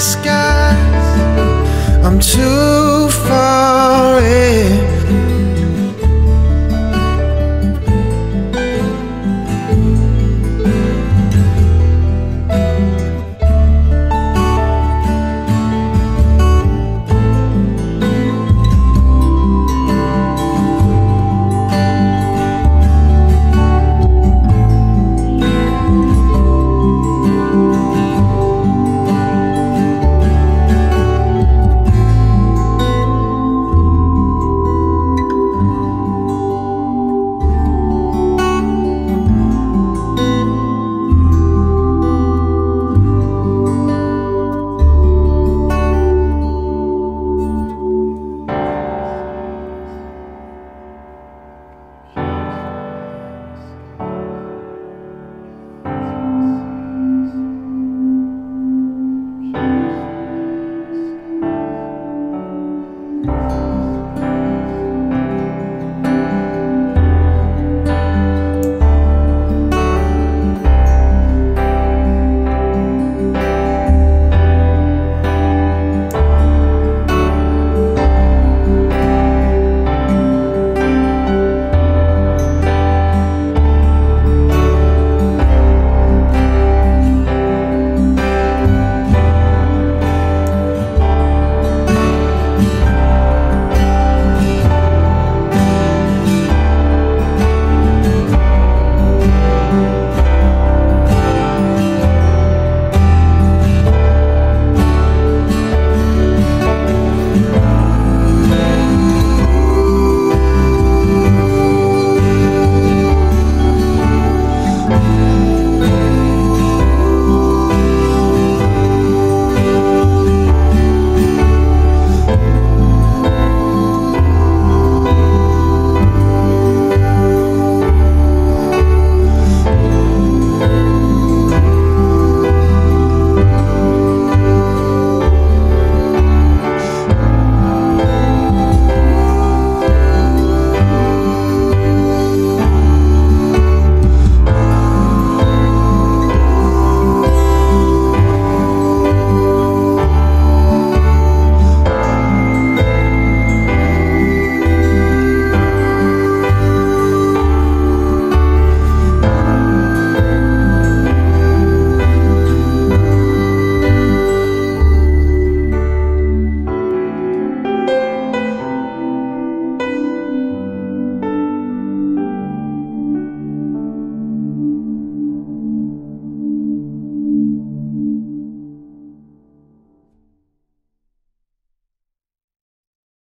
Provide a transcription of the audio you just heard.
Skies. I'm too.